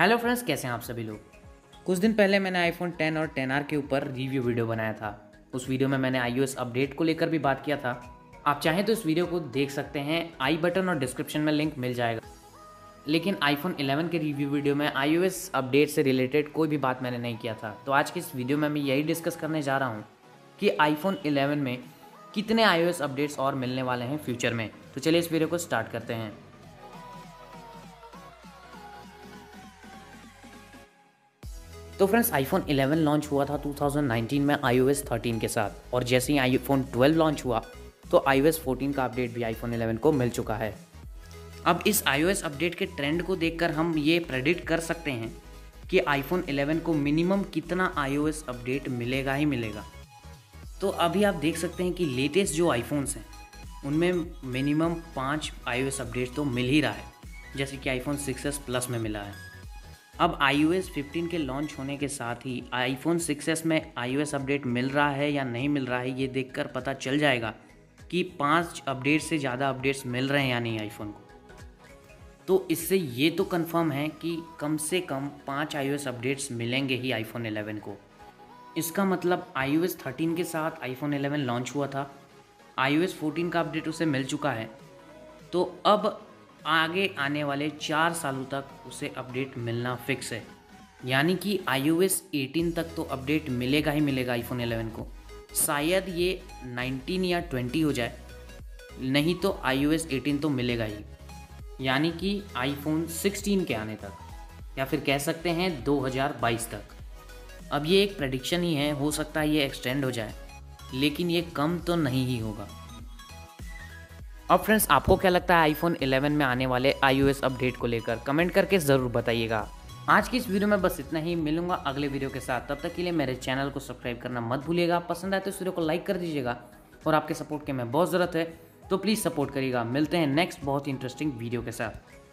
Hello friends कैसे हैं आप सभी लोग? कुछ दिन पहले मैंने आईफोन 10 और 10R के ऊपर रिव्यू वीडियो बनाया था। उस वीडियो में मैंने iOS अपडेट को लेकर भी बात किया था। आप चाहें तो इस वीडियो को देख सकते हैं। आई बटन और डिस्क्रिप्शन में लिंक मिल जाएगा। लेकिन आईफोन 11 के रिव्यू वीडियो में iOS अपडेट से रिलेटेड कोई भी बात मैंने नहीं किया था। तो आज की इस वीडियो में मैं यही डिस्कस करने जा रहा हूँ कि आईफोन 11 में कितने iOS अपडेट्स और मिलने वाले हैं फ्यूचर में। तो चलिए इस वीडियो को स्टार्ट करते हैं। तो फ्रेंड्स आईफोन 11 लॉन्च हुआ था 2019 में iOS 13 के साथ। और जैसे ही आईफोन 12 लॉन्च हुआ तो iOS 14 का अपडेट भी आईफोन 11 को मिल चुका है। अब इस iOS अपडेट के ट्रेंड को देखकर हम ये प्रेडिक्ट कर सकते हैं कि आईफोन 11 को मिनिमम कितना iOS अपडेट मिलेगा ही मिलेगा। तो अभी आप देख सकते हैं कि लेटेस्ट जो आईफोन्स हैं, उनमें मिनिमम पाँच iOS अपडेट तो मिल ही रहा है, जैसे कि आईफोन 6s प्लस में मिला है। अब iOS 15 के लॉन्च होने के साथ ही आईफोन 6s में iOS अपडेट मिल रहा है या नहीं मिल रहा है, ये देखकर पता चल जाएगा कि पाँच अपडेट से ज़्यादा अपडेट्स मिल रहे हैं या नहीं आईफोन को। तो इससे ये तो कंफर्म है कि कम से कम पाँच iOS अपडेट्स मिलेंगे ही आईफोन 11 को। इसका मतलब आई iOS 13 के साथ आईफोन 11 लॉन्च हुआ था। आई iOS 14 का अपडेट उसे मिल चुका है। तो अब आगे आने वाले चार सालों तक उसे अपडेट मिलना फिक्स है। यानी कि iOS 18 तक तो अपडेट मिलेगा ही मिलेगा आईफोन 11 को। शायद ये 19 या 20 हो जाए। नहीं तो iOS 18 तो मिलेगा ही। यानी कि आईफोन 16 के आने तक, या फिर कह सकते हैं 2022 तक। अब ये एक प्रडिक्शन ही है, हो सकता है ये एक्सटेंड हो जाए। लेकिन ये कम तो नहीं ही होगा। अब फ्रेंड्स आपको क्या लगता है आईफोन 11 में आने वाले आईओएस अपडेट को लेकर? कमेंट करके ज़रूर बताइएगा। आज की इस वीडियो में बस इतना ही। मिलूँगा अगले वीडियो के साथ। तब तक के लिए मेरे चैनल को सब्सक्राइब करना मत भूलिएगा। पसंद आए तो इस वीडियो को लाइक कर दीजिएगा। और आपके सपोर्ट के हमें बहुत ज़रूरत है तो प्लीज़ सपोर्ट करिएगा। मिलते हैं नेक्स्ट बहुत इंटरेस्टिंग वीडियो के साथ।